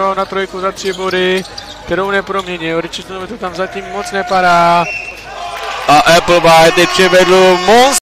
proměňoval na trojku za tři body, kterou neproměnil. Richardsonu to tam zatím moc nepadá. A Appleby teď přivedl monster.